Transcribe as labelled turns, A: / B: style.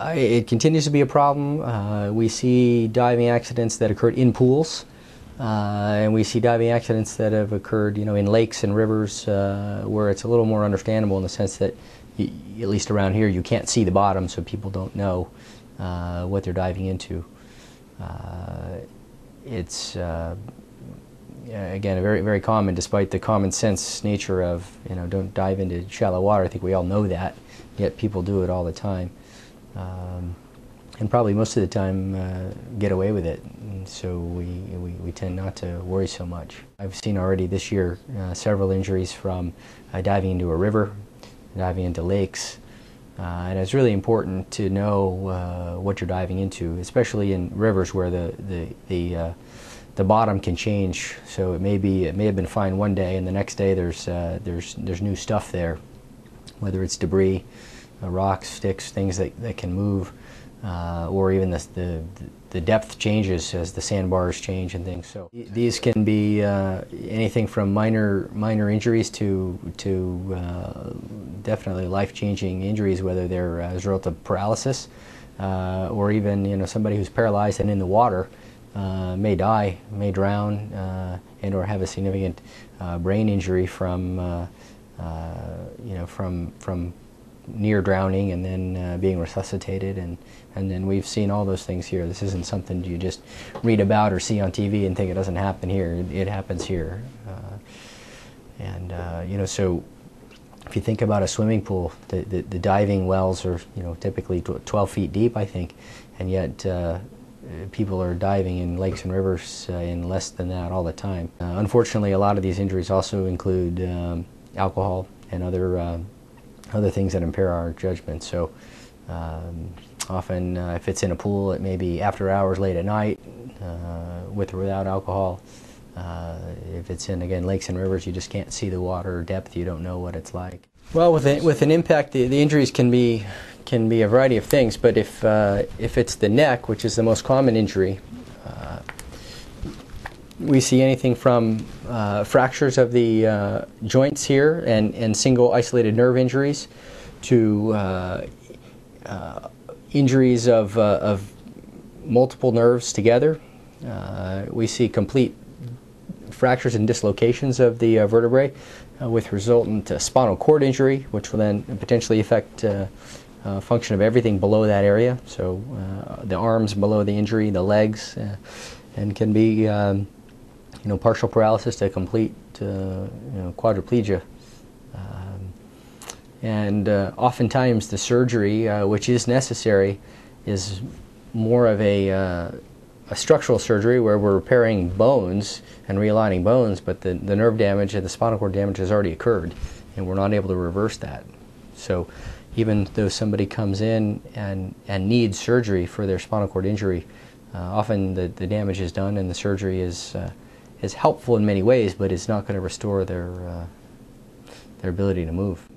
A: Uh, it continues to be a problem. Uh, we see diving accidents that occurred in pools, uh, and we see diving accidents that have occurred, you know, in lakes and rivers, uh, where it's a little more understandable in the sense that, y at least around here, you can't see the bottom, so people don't know uh, what they're diving into. Uh, it's again very very common, despite the common sense nature of you know don't dive into shallow water. I think we all know that, yet people do it all the time um, and probably most of the time uh, get away with it. And so we, we, we, tend not to worry so much. I've seen already this year uh, several injuries from uh, diving into a river, diving into lakes, uh, and it's really important to know uh, what you're diving into, especially in rivers where the, the, the uh, the bottom can change. So it may be it may have been fine one day, and the next day there's there's there's new stuff there, whether it's debris, uh, rocks, sticks, things that, that can move, uh, or even the, the, the, depth changes as the sandbars change and things. So these can be uh, anything from minor minor injuries to to uh, definitely life-changing injuries, whether they're as a result of paralysis uh, or even you know somebody who's paralyzed and in the water. Uh, may die, may drown, and or have a significant brain injury from you know from from near drowning and then uh, being resuscitated and and then we've seen all those things here. This isn't something you just read about or see on TV and think it doesn't happen here. It, it happens here, uh, and uh, you know so. If you think about a swimming pool, the, the, the, diving wells are you know typically 12 feet deep, I think, and yet uh, people are diving in lakes and rivers uh, in less than that all the time. Uh, unfortunately, a lot of these injuries also include um, alcohol and other other things that impair our judgment. So um, often uh, if it's in a pool, it may be after hours late at night uh, with or without alcohol. Uh, if it's in, again, lakes and rivers, you just can't see the water depth. You don't know what it's like. Well, with, a, with an impact, the, the injuries can be, can be a variety of things, but if, uh, if it's the neck, which is the most common injury, we see anything from uh, fractures of the uh, joints here and, and single isolated nerve injuries to uh, uh injuries of, uh, of multiple nerves together. Uh, we see complete fractures and dislocations of the vertebrae with resultant spinal cord injury, which will then potentially affect function of everything below that area. So the arms below the injury, the legs, and can be um, you know, partial paralysis to complete you know, quadriplegia. Um, and uh, oftentimes the surgery, uh, which is necessary, is more of a, uh, a structural surgery where we're repairing bones and realigning bones, but the, the nerve damage and the spinal cord damage has already occurred, and we're not able to reverse that. So even though somebody comes in and, and needs surgery for their spinal cord injury, uh, often the, the damage is done and the surgery is uh, is helpful in many ways, but it's not going to restore their uh, their ability to move.